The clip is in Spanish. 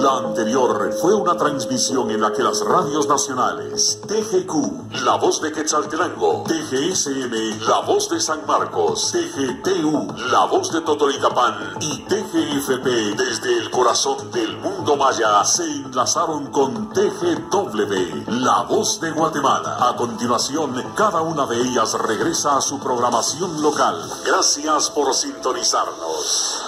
La anterior fue una transmisión en la que las radios nacionales TGQ, La Voz de Quetzaltenango, TGSM, La Voz de San Marcos, TGTU, La Voz de Totonicapán y TGFP desde el corazón del mundo maya se enlazaron con TGW, La Voz de Guatemala. A continuación, cada una de ellas regresa a su programación local. Gracias por sintonizarnos.